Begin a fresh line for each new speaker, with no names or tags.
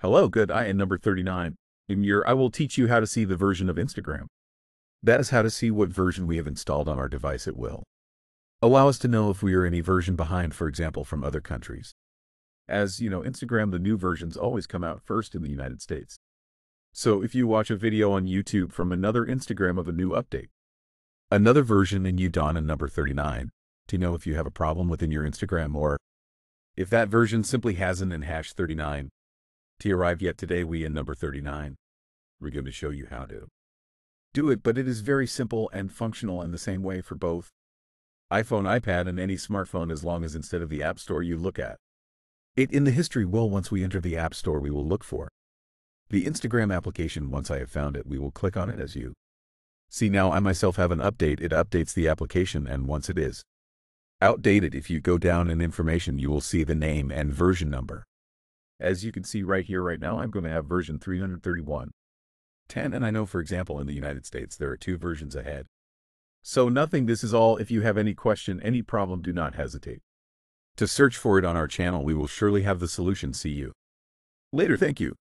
Hello, good. I am number 39. In your, I will teach you how to see the version of Instagram. That is how to see what version we have installed on our device it will. Allow us to know if we are any version behind, for example, from other countries. As you know, Instagram, the new versions always come out first in the United States. So if you watch a video on YouTube from another Instagram of a new update, another version and you dawn in number 39, to know if you have a problem within your Instagram or if that version simply hasn't in hash 39, to arrive yet today, we in number 39. We're going to show you how to do it, but it is very simple and functional in the same way for both iPhone, iPad, and any smartphone as long as instead of the App Store you look at it in the history. Well once we enter the App Store we will look for the Instagram application. Once I have found it we will click on it as you see. Now I myself have an update. It updates the application and once it is outdated if you go down in information you will see the name and version number as you can see right here, right now, I'm going to have version 331. 10, and I know, for example, in the United States, there are two versions ahead. So nothing, this is all. If you have any question, any problem, do not hesitate. To search for it on our channel, we will surely have the solution. See you later. Thank you.